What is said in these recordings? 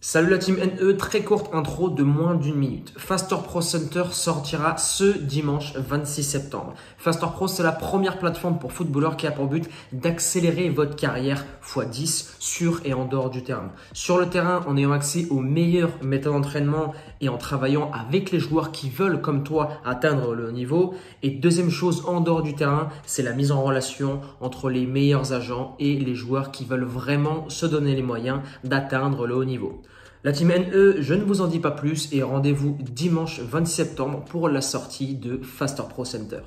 Salut la team NE, très courte intro de moins d'une minute. Faster Pro Center sortira ce dimanche 26 septembre. Faster Pro, c'est la première plateforme pour footballeurs qui a pour but d'accélérer votre carrière x10 sur et en dehors du terrain. Sur le terrain, en ayant accès aux meilleures méthodes d'entraînement et en travaillant avec les joueurs qui veulent, comme toi, atteindre le haut niveau. Et deuxième chose, en dehors du terrain, c'est la mise en relation entre les meilleurs agents et les joueurs qui veulent vraiment se donner les moyens d'atteindre le haut niveau. La team NE, je ne vous en dis pas plus et rendez-vous dimanche 26 septembre pour la sortie de Faster Pro Center.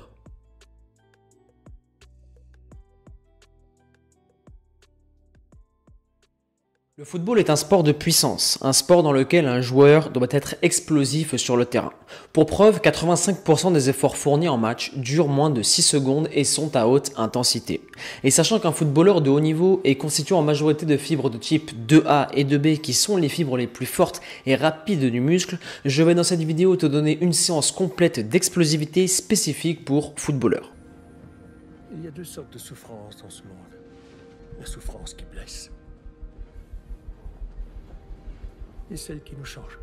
Le football est un sport de puissance, un sport dans lequel un joueur doit être explosif sur le terrain. Pour preuve, 85% des efforts fournis en match durent moins de 6 secondes et sont à haute intensité. Et sachant qu'un footballeur de haut niveau est constitué en majorité de fibres de type 2A et 2B qui sont les fibres les plus fortes et rapides du muscle, je vais dans cette vidéo te donner une séance complète d'explosivité spécifique pour footballeurs. Il y a deux sortes de souffrances dans ce monde. La souffrance qui blesse. Et celle qui nous change.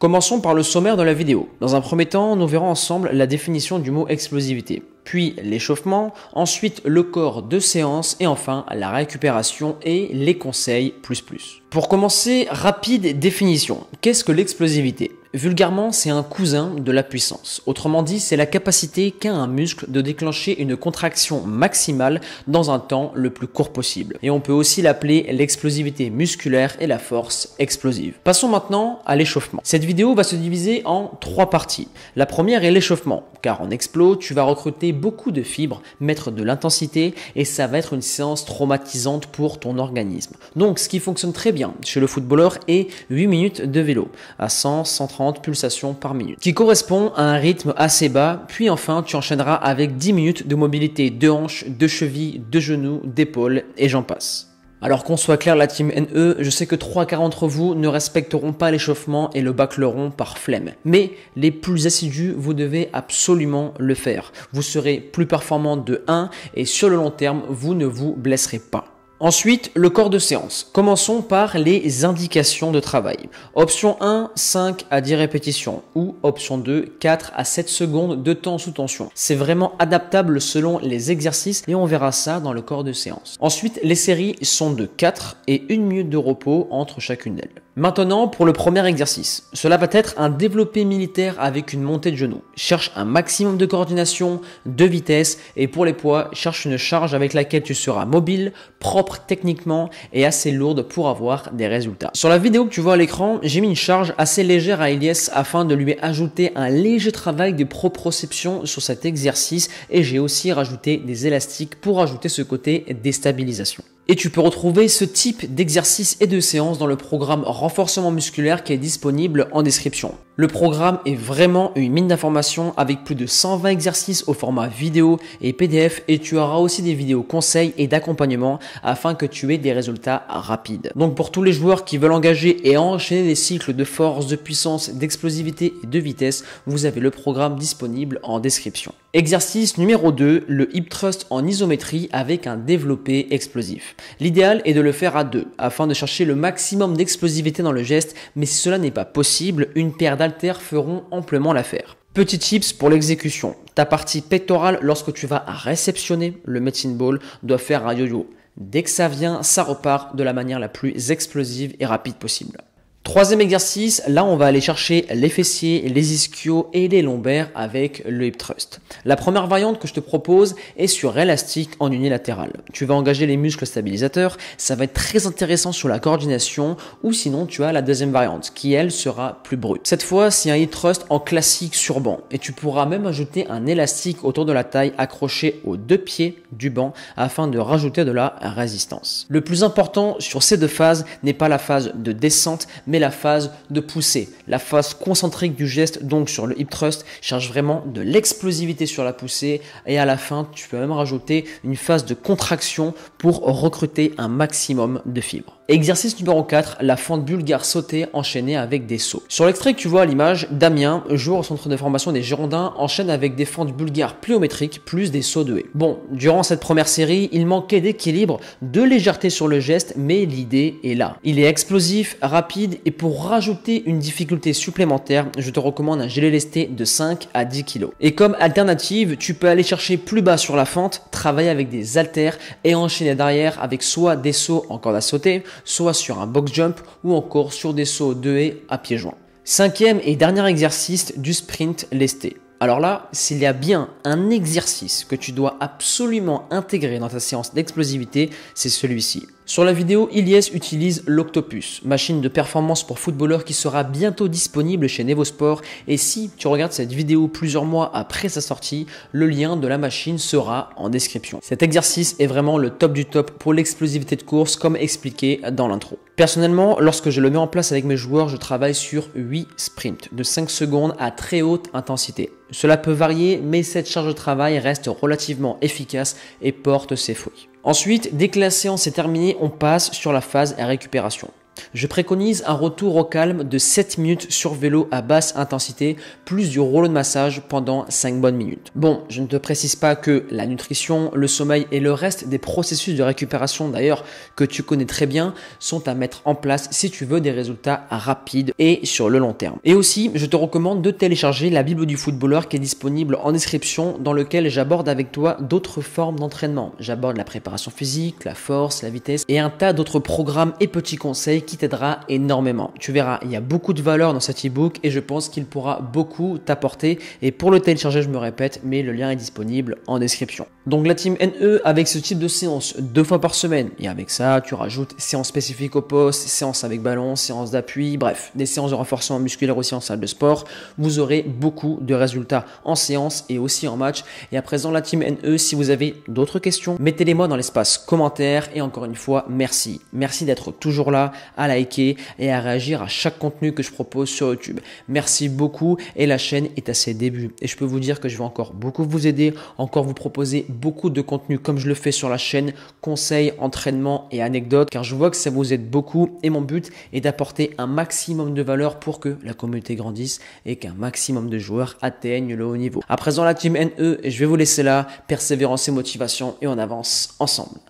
Commençons par le sommaire de la vidéo. Dans un premier temps, nous verrons ensemble la définition du mot explosivité, puis l'échauffement, ensuite le corps de séance et enfin la récupération et les conseils plus plus. Pour commencer, rapide définition. Qu'est-ce que l'explosivité? Vulgairement, c'est un cousin de la puissance. Autrement dit, c'est la capacité qu'a un muscle de déclencher une contraction maximale dans un temps le plus court possible. Et on peut aussi l'appeler l'explosivité musculaire et la force explosive. Passons maintenant à l'échauffement. Cette vidéo va se diviser en trois parties. La première est l'échauffement, car en explo, tu vas recruter beaucoup de fibres, mettre de l'intensité et ça va être une séance traumatisante pour ton organisme. Donc, ce qui fonctionne très bien chez le footballeur est 8 minutes de vélo à 100, 130 pulsations par minute, qui correspond à un rythme assez bas, puis enfin tu enchaîneras avec 10 minutes de mobilité de hanches, de chevilles, de genoux, d'épaules et j'en passe. Alors qu'on soit clair la team NE, je sais que 3 quarts d'entre vous ne respecteront pas l'échauffement et le bâcleront par flemme. Mais les plus assidus, vous devez absolument le faire. Vous serez plus performant de 1 et sur le long terme, vous ne vous blesserez pas. Ensuite, le corps de séance. Commençons par les indications de travail. Option 1, 5 à 10 répétitions ou option 2, 4 à 7 secondes de temps sous tension. C'est vraiment adaptable selon les exercices et on verra ça dans le corps de séance. Ensuite, les séries sont de 4 et 1 minute de repos entre chacune d'elles. Maintenant, pour le premier exercice. Cela va être un développé militaire avec une montée de genoux. Cherche un maximum de coordination, de vitesse et pour les poids, cherche une charge avec laquelle tu seras mobile, propre techniquement et assez lourde pour avoir des résultats. Sur la vidéo que tu vois à l'écran, j'ai mis une charge assez légère à Elias afin de lui ajouter un léger travail de proprioception sur cet exercice et j'ai aussi rajouté des élastiques pour ajouter ce côté déstabilisation. Et tu peux retrouver ce type d'exercice et de séance dans le programme renforcement musculaire qui est disponible en description. Le programme est vraiment une mine d'informations avec plus de 120 exercices au format vidéo et PDF et tu auras aussi des vidéos conseils et d'accompagnement afin que tu aies des résultats rapides. Donc pour tous les joueurs qui veulent engager et enchaîner des cycles de force, de puissance, d'explosivité et de vitesse, vous avez le programme disponible en description. Exercice numéro 2, le hip thrust en isométrie avec un développé explosif. L'idéal est de le faire à deux afin de chercher le maximum d'explosivité dans le geste, mais si cela n'est pas possible, une paire feront amplement l'affaire. Petit tips pour l'exécution. Ta partie pectorale, lorsque tu vas réceptionner le medicine ball, doit faire un yo-yo. Dès que ça vient, ça repart de la manière la plus explosive et rapide possible. Troisième exercice, là on va aller chercher les fessiers, les ischios et les lombaires avec le hip thrust. La première variante que je te propose est sur élastique en unilatéral. Tu vas engager les muscles stabilisateurs, ça va être très intéressant sur la coordination ou sinon tu as la deuxième variante qui elle sera plus brute. Cette fois c'est un hip thrust en classique sur banc et tu pourras même ajouter un élastique autour de la taille accroché aux deux pieds du banc afin de rajouter de la résistance. Le plus important sur ces deux phases n'est pas la phase de descente mais la phase de poussée, la phase concentrique du geste, donc sur le hip thrust, cherche vraiment de l'explosivité sur la poussée et à la fin, tu peux même rajouter une phase de contraction pour recruter un maximum de fibres. Exercice numéro 4, la fente bulgare sautée enchaînée avec des sauts. Sur l'extrait que tu vois à l'image, Damien, joueur au centre de formation des Girondins, enchaîne avec des fentes bulgares pliométriques plus des sauts de haie. Bon, durant cette première série, il manquait d'équilibre, de légèreté sur le geste, mais l'idée est là. Il est explosif, rapide et pour rajouter une difficulté supplémentaire, je te recommande un gilet lesté de 5 à 10 kg. Et comme alternative, tu peux aller chercher plus bas sur la fente, travailler avec des haltères et enchaîner derrière avec soit des sauts en corde à sauter, soit sur un box jump ou encore sur des sauts de haie à pieds joints. Cinquième et dernier exercice du sprint lesté. Alors là, s'il y a bien un exercice que tu dois absolument intégrer dans ta séance d'explosivité, c'est celui-ci. Sur la vidéo, Ilyes utilise l'Octopus, machine de performance pour footballeurs qui sera bientôt disponible chez Nevosport. Et si tu regardes cette vidéo plusieurs mois après sa sortie, le lien de la machine sera en description. Cet exercice est vraiment le top du top pour l'explosivité de course comme expliqué dans l'intro. Personnellement, lorsque je le mets en place avec mes joueurs, je travaille sur 8 sprints de 5 secondes à très haute intensité. Cela peut varier, mais cette charge de travail reste relativement efficace et porte ses fruits. Ensuite, dès que la séance est terminée, on passe sur la phase récupération. Je préconise un retour au calme de 7 minutes sur vélo à basse intensité, plus du rouleau de massage pendant 5 bonnes minutes. Bon, je ne te précise pas que la nutrition, le sommeil et le reste des processus de récupération d'ailleurs que tu connais très bien sont à mettre en place si tu veux des résultats rapides et sur le long terme. Et aussi, je te recommande de télécharger la Bible du footballeur qui est disponible en description dans lequel j'aborde avec toi d'autres formes d'entraînement. J'aborde la préparation physique, la force, la vitesse et un tas d'autres programmes et petits conseils qui t'aidera énormément. Tu verras, il y a beaucoup de valeur dans cet ebook et je pense qu'il pourra beaucoup t'apporter. Et pour le télécharger, je me répète, mais le lien est disponible en description. Donc la team NE avec ce type de séance deux fois par semaine. Et avec ça, tu rajoutes séance spécifique au poste, séance avec ballon, séance d'appui, bref, des séances de renforcement musculaire aussi en salle de sport. Vous aurez beaucoup de résultats en séance et aussi en match. Et à présent, la team NE, si vous avez d'autres questions, mettez-les moi dans l'espace commentaire. Et encore une fois, merci. Merci d'être toujours là à liker et à réagir à chaque contenu que je propose sur YouTube. Merci beaucoup et la chaîne est à ses débuts. Et je peux vous dire que je vais encore beaucoup vous aider, encore vous proposer beaucoup de contenu comme je le fais sur la chaîne, conseils, entraînements et anecdotes, car je vois que ça vous aide beaucoup et mon but est d'apporter un maximum de valeur pour que la communauté grandisse et qu'un maximum de joueurs atteignent le haut niveau. À présent la team NE et je vais vous laisser là, persévérance et motivation et on avance ensemble.